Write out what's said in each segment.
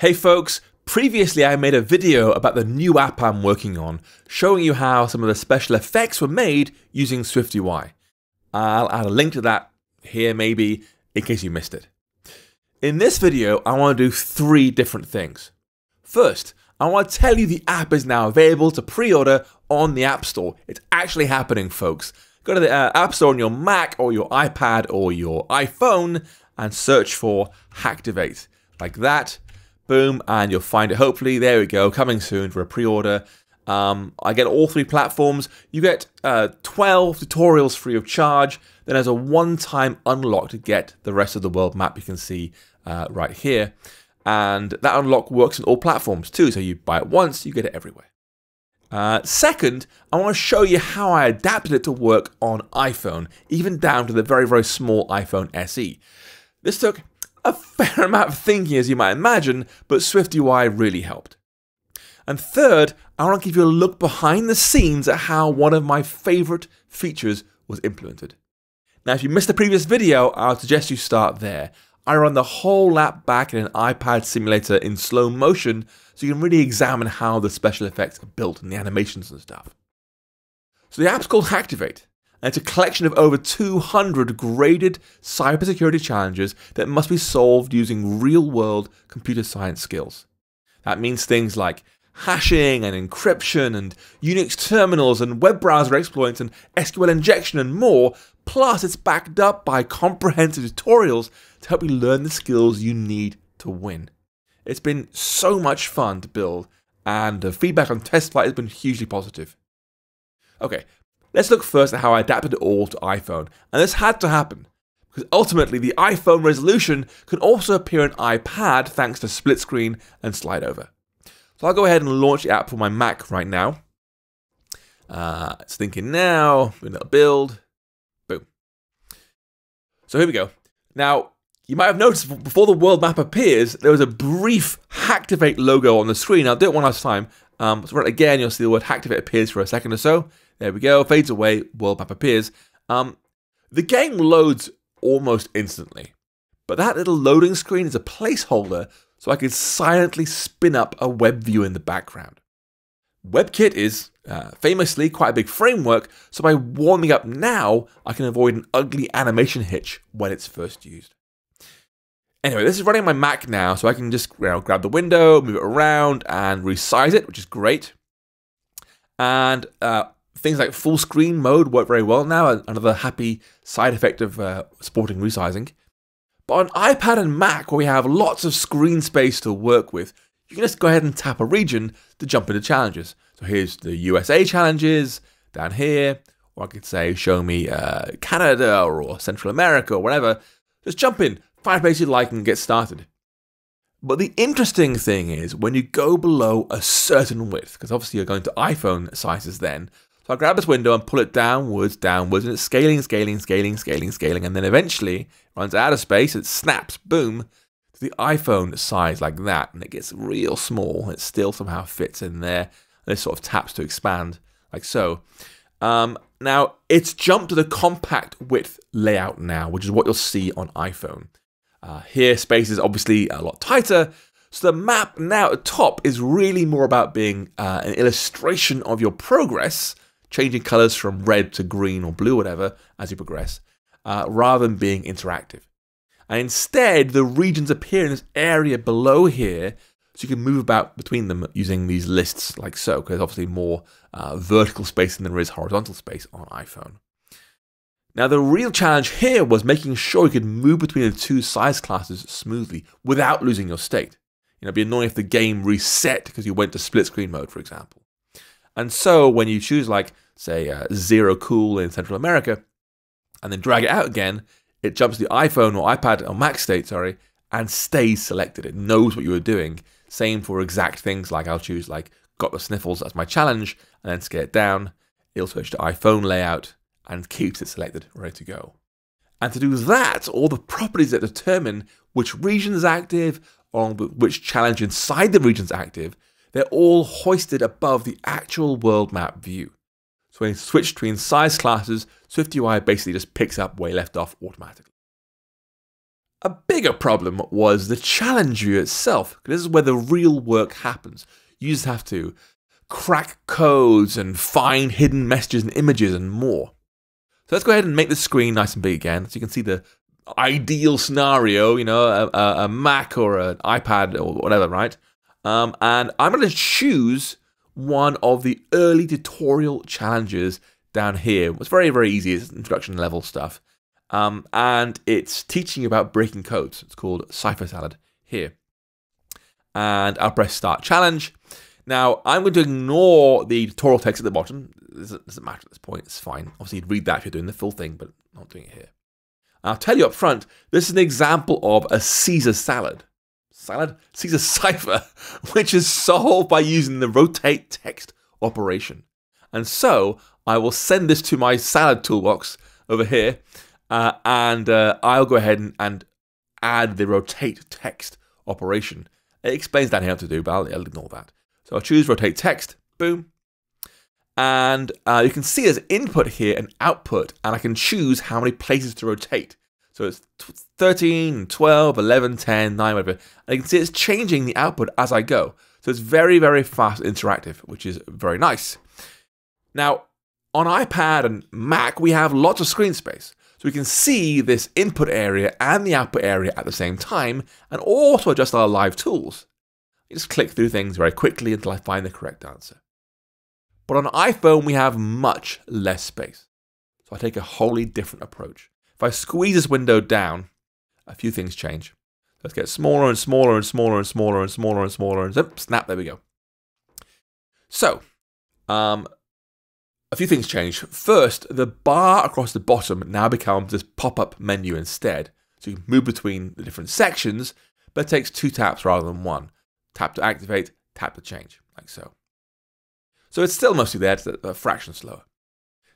Hey folks, previously I made a video about the new app I'm working on, showing you how some of the special effects were made using SwiftUI. I'll add a link to that here maybe, in case you missed it. In this video, I want to do three different things. First, I want to tell you the app is now available to pre-order on the App Store. It's actually happening, folks. Go to the uh, App Store on your Mac or your iPad or your iPhone and search for Hacktivate. Like that boom, and you'll find it hopefully. There we go, coming soon for a pre order. Um, I get all three platforms. You get uh, 12 tutorials free of charge. Then there's a one-time unlock to get the rest of the world map you can see uh, right here. And that unlock works on all platforms too. So you buy it once, you get it everywhere. Uh, second, I want to show you how I adapted it to work on iPhone, even down to the very, very small iPhone SE. This took a fair amount of thinking, as you might imagine, but SwiftUI really helped. And third, I want to give you a look behind the scenes at how one of my favorite features was implemented. Now, if you missed the previous video, I would suggest you start there. I run the whole app back in an iPad simulator in slow motion so you can really examine how the special effects are built and the animations and stuff. So the app's called Hacktivate, and it's a collection of over 200 graded cybersecurity challenges that must be solved using real world computer science skills. That means things like hashing and encryption and Unix terminals and web browser exploits and SQL injection and more. Plus, it's backed up by comprehensive tutorials to help you learn the skills you need to win. It's been so much fun to build, and the feedback on TestFlight has been hugely positive. Okay, Let's look first at how I adapted it all to iPhone, and this had to happen, because ultimately the iPhone resolution can also appear on iPad thanks to split screen and slide over. So I'll go ahead and launch the app for my Mac right now. Uh, it's thinking now, doing a build, boom. So here we go. Now, you might have noticed before the world map appears, there was a brief Hacktivate logo on the screen. I'll do it one last time. Um, so again, you'll see the word Hacktivate appears for a second or so. There we go, fades away, world map appears. Um, the game loads almost instantly, but that little loading screen is a placeholder so I can silently spin up a web view in the background. WebKit is uh, famously quite a big framework, so by warming up now, I can avoid an ugly animation hitch when it's first used. Anyway, this is running my Mac now, so I can just you know, grab the window, move it around, and resize it, which is great. And uh, things like full screen mode work very well now, another happy side effect of uh, supporting resizing. But on iPad and Mac, where we have lots of screen space to work with, you can just go ahead and tap a region to jump into challenges. So here's the USA challenges down here, or I could say, show me uh, Canada or Central America or whatever. Just jump in, place you like, and get started. But the interesting thing is when you go below a certain width, because obviously you're going to iPhone sizes then, so I grab this window and pull it downwards, downwards, and it's scaling, scaling, scaling, scaling, scaling, and then eventually runs out of space, it snaps, boom, to the iPhone size like that, and it gets real small. It still somehow fits in there, and it sort of taps to expand, like so. Um, now, it's jumped to the compact width layout now, which is what you'll see on iPhone. Uh, here, space is obviously a lot tighter, so the map now at the top is really more about being uh, an illustration of your progress changing colors from red to green or blue, whatever, as you progress, uh, rather than being interactive. And instead, the regions appear in this area below here, so you can move about between them using these lists like so, because obviously more uh, vertical space than there is horizontal space on iPhone. Now, the real challenge here was making sure you could move between the two size classes smoothly without losing your state. You know, it'd be annoying if the game reset because you went to split screen mode, for example. And so when you choose like, say, uh, zero cool in Central America, and then drag it out again, it jumps the iPhone or iPad or Mac state, sorry, and stays selected. It knows what you were doing. Same for exact things like I'll choose like got the sniffles as my challenge and then scale it down. It'll switch to iPhone layout and keeps it selected, ready to go. And to do that, all the properties that determine which region is active, or which challenge inside the region is active, they're all hoisted above the actual world map view. So when you switch between size classes, SwiftUI basically just picks up where you left off automatically. A bigger problem was the challenge view itself. Because this is where the real work happens. You just have to crack codes and find hidden messages and images and more. So let's go ahead and make the screen nice and big again so you can see the ideal scenario, you know, a, a Mac or an iPad or whatever, right? Um, and I'm going to choose one of the early tutorial challenges down here. It's very, very easy. It's introduction level stuff. Um, and it's teaching about breaking codes. It's called Cypher Salad here. And I'll press Start Challenge. Now, I'm going to ignore the tutorial text at the bottom. It doesn't matter at this point. It's fine. Obviously, you'd read that if you're doing the full thing, but not doing it here. I'll tell you up front, this is an example of a Caesar salad. Salad? Caesar cipher, which is solved by using the rotate text operation. And so I will send this to my salad toolbox over here, uh, and uh, I'll go ahead and, and, add the rotate text operation. It explains down here how to do, but I'll, I'll ignore that. So I'll choose rotate text, boom, and uh, you can see there's input here and output, and I can choose how many places to rotate. So it's 13, 12, 11, 10, 9, whatever. And you can see it's changing the output as I go. So it's very, very fast interactive, which is very nice. Now, on iPad and Mac, we have lots of screen space. So we can see this input area and the output area at the same time, and also adjust our live tools. You just click through things very quickly until I find the correct answer. But on iPhone, we have much less space. So I take a wholly different approach. If I squeeze this window down, a few things change. Let's get smaller and smaller and smaller and smaller and smaller and smaller and zip, snap, there we go. So, um, a few things change. First, the bar across the bottom now becomes this pop-up menu instead. So you move between the different sections, but it takes two taps rather than one. Tap to activate, tap to change, like so. So it's still mostly there, it's a fraction slower.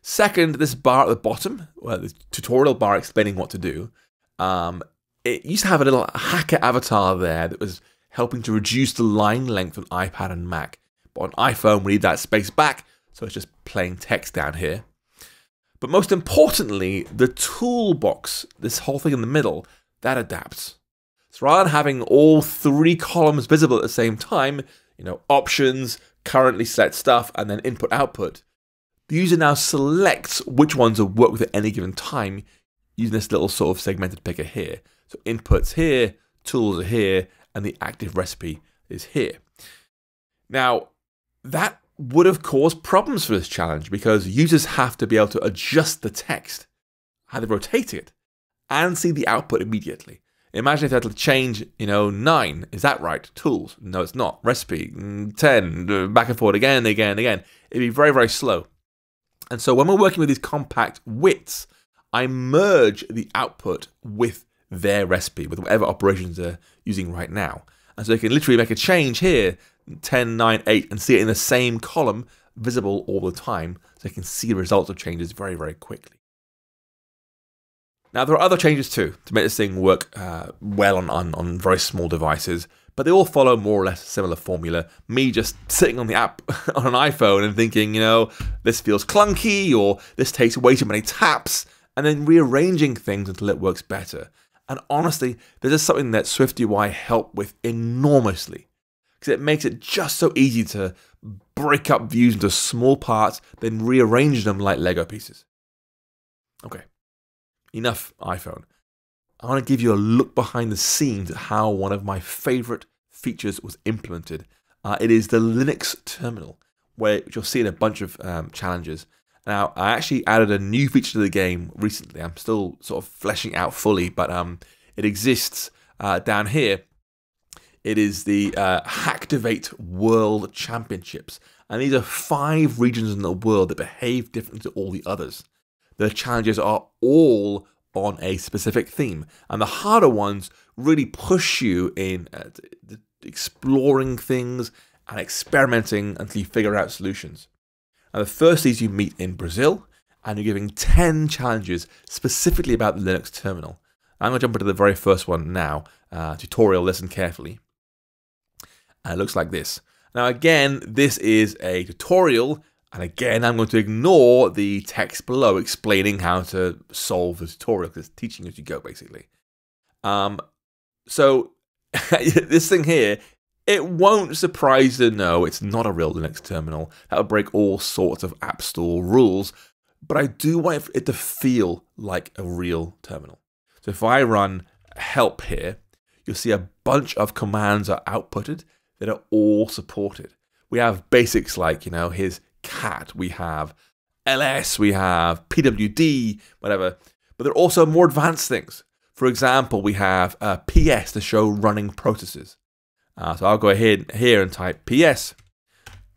Second, this bar at the bottom, well, the tutorial bar explaining what to do, um, it used to have a little hacker avatar there that was helping to reduce the line length on iPad and Mac. But on iPhone, we need that space back, so it's just plain text down here. But most importantly, the toolbox, this whole thing in the middle, that adapts. So rather than having all three columns visible at the same time, you know, options, currently select stuff, and then input output, the user now selects which ones will work with at any given time using this little sort of segmented picker here. So inputs here, tools are here, and the active recipe is here. Now, that would have caused problems for this challenge because users have to be able to adjust the text, how they rotate it, and see the output immediately. Imagine if they had to change, you know, 9. Is that right? Tools. No, it's not. Recipe. Mm, 10. Back and forth again and again and again. It'd be very, very slow. And so when we're working with these compact widths, I merge the output with their recipe, with whatever operations they're using right now. And so they can literally make a change here, 10, 9, 8, and see it in the same column, visible all the time, so they can see the results of changes very, very quickly. Now, there are other changes too to make this thing work uh, well on, on, on very small devices but they all follow more or less a similar formula. Me just sitting on the app on an iPhone and thinking, you know, this feels clunky or this takes way too many taps, and then rearranging things until it works better. And honestly, this is something that SwiftUI helped with enormously because it makes it just so easy to break up views into small parts, then rearrange them like Lego pieces. Okay, enough iPhone. I want to give you a look behind the scenes at how one of my favorite features was implemented. Uh, it is the Linux terminal, where you'll see in a bunch of um, challenges. Now, I actually added a new feature to the game recently. I'm still sort of fleshing out fully, but um, it exists uh, down here. It is the uh, Hacktivate World Championships. And these are five regions in the world that behave differently to all the others. The challenges are all on a specific theme. And the harder ones really push you in uh, exploring things and experimenting until you figure out solutions. And the first is you meet in Brazil, and you're giving 10 challenges specifically about the Linux terminal. I'm going to jump into the very first one now. Uh, tutorial, listen carefully. And it looks like this. Now, again, this is a tutorial and again, I'm going to ignore the text below explaining how to solve the tutorial because it's teaching as you go, basically. Um, so this thing here, it won't surprise you to know it's not a real Linux terminal. That would break all sorts of App Store rules. But I do want it to feel like a real terminal. So if I run help here, you'll see a bunch of commands are outputted that are all supported. We have basics like, you know, here's cat, we have ls, we have pwd, whatever. But there are also more advanced things. For example, we have uh, ps to show running processes. Uh, so I'll go ahead here and type ps,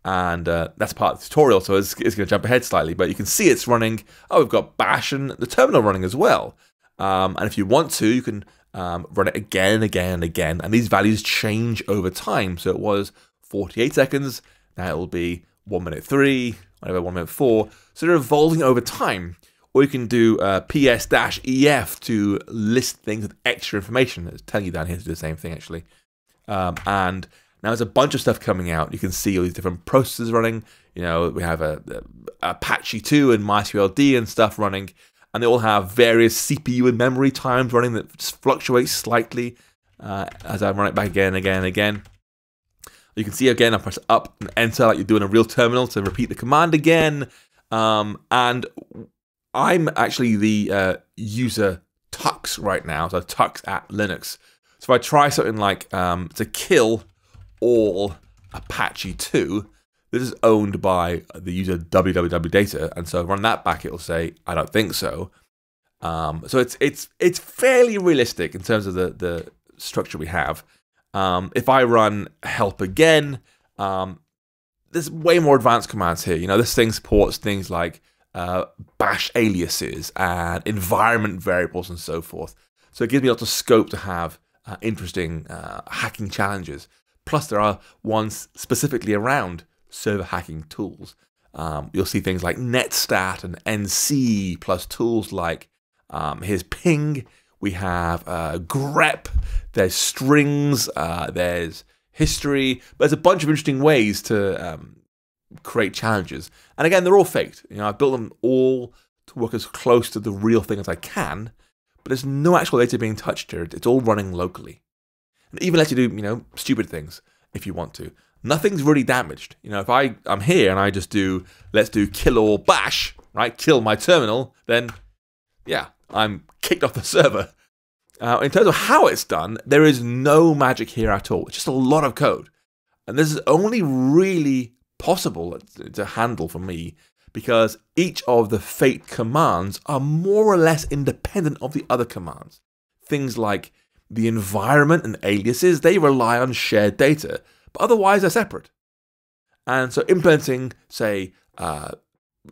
and uh, that's part of the tutorial, so it's, it's going to jump ahead slightly, but you can see it's running. Oh, we've got bash and the terminal running as well. Um, and if you want to, you can um, run it again and again and again, and these values change over time. So it was 48 seconds, now it will be 1 minute 3, whatever, 1 minute 4. So they're evolving over time. Or you can do uh, ps-ef to list things with extra information. It's telling you down here to do the same thing, actually. Um, and now there's a bunch of stuff coming out. You can see all these different processes running. You know, we have a, a Apache 2 and MySQLD and stuff running and they all have various CPU and memory times running that just fluctuate slightly uh, as I run it back again and again and again. You can see again, I press up and enter like you're doing a real terminal to repeat the command again. Um, and I'm actually the uh, user tux right now, so tux at Linux. So if I try something like um, to kill all Apache 2, this is owned by the user www.data, and so run that back, it'll say, I don't think so. Um, so it's it's it's fairly realistic in terms of the the structure we have. Um, if I run help again, um, there's way more advanced commands here. You know, this thing supports things like uh, bash aliases and environment variables and so forth. So it gives me lots of scope to have uh, interesting uh, hacking challenges. Plus, there are ones specifically around server hacking tools. Um, you'll see things like netstat and nc plus tools like um, here's ping. We have uh, grep. There's strings. Uh, there's history. There's a bunch of interesting ways to um, create challenges. And again, they're all faked. You know, I've built them all to work as close to the real thing as I can. But there's no actual data being touched here. It's all running locally. And even lets you do, you know, stupid things if you want to nothing's really damaged. You know, if I, I'm here and I just do, let's do kill or bash, right? Kill my terminal, then yeah, I'm kicked off the server. Uh, in terms of how it's done, there is no magic here at all. It's just a lot of code. And this is only really possible to handle for me because each of the fate commands are more or less independent of the other commands. Things like the environment and aliases, they rely on shared data but otherwise they're separate. And so implementing, say, uh,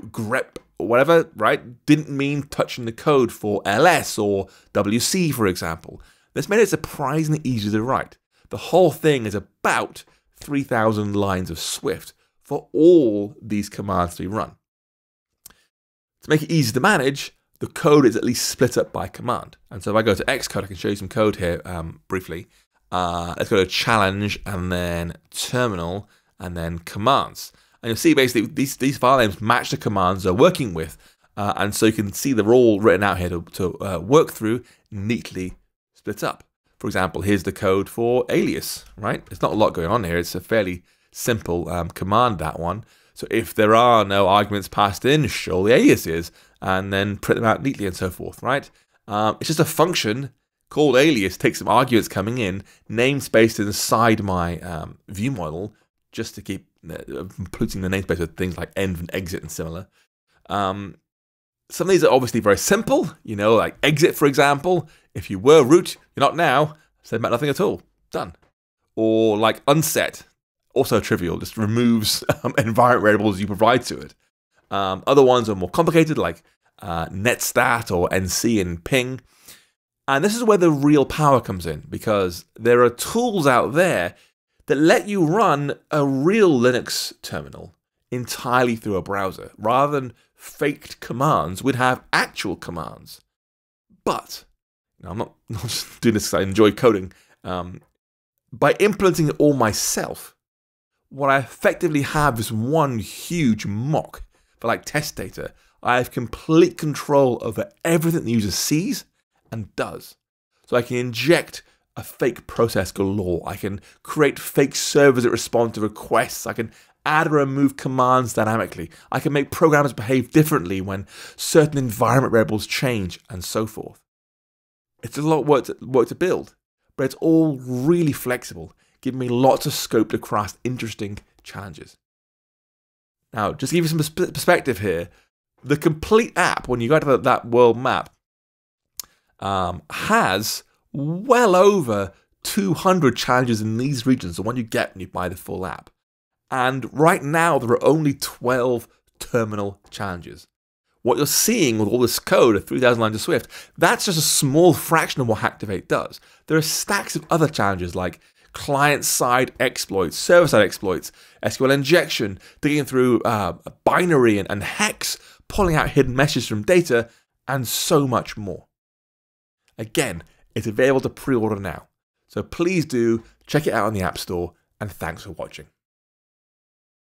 grep or whatever, right, didn't mean touching the code for ls or wc, for example. This made it surprisingly easy to write. The whole thing is about 3,000 lines of Swift for all these commands to be run. To make it easy to manage, the code is at least split up by command. And so if I go to Xcode, I can show you some code here um, briefly. Uh, let's go to challenge and then terminal and then commands. And you'll see basically these, these file names match the commands they're working with. Uh, and so you can see they're all written out here to, to uh, work through neatly split up. For example, here's the code for alias, right? There's not a lot going on here. It's a fairly simple um, command, that one. So if there are no arguments passed in, show the aliases and then print them out neatly and so forth, right? Um, it's just a function called alias takes some arguments coming in, namespaced inside my um, view model, just to keep including the namespace with things like end and exit and similar. Um, some of these are obviously very simple, you know, like exit, for example. If you were root, you're not now, said about nothing at all. Done. Or like unset, also trivial, just removes um, environment variables you provide to it. Um, other ones are more complicated, like uh, netstat or nc and ping. And this is where the real power comes in because there are tools out there that let you run a real Linux terminal entirely through a browser rather than faked commands we'd have actual commands. But, know, I'm not, not just doing this because I enjoy coding. Um, by implementing it all myself, what I effectively have is one huge mock for like test data. I have complete control over everything the user sees and does. So I can inject a fake process galore. I can create fake servers that respond to requests. I can add or remove commands dynamically. I can make programs behave differently when certain environment variables change, and so forth. It's a lot of work to, work to build, but it's all really flexible, giving me lots of scope to craft interesting challenges. Now, just to give you some perspective here, the complete app, when you go to that world map, um, has well over 200 challenges in these regions, the one you get when you buy the full app. And right now, there are only 12 terminal challenges. What you're seeing with all this code of 3,000 lines of Swift, that's just a small fraction of what Hacktivate does. There are stacks of other challenges like client-side exploits, server-side exploits, SQL injection, digging through uh, binary and, and hex, pulling out hidden messages from data, and so much more. Again, it's available to pre-order now. So please do check it out on the App Store, and thanks for watching.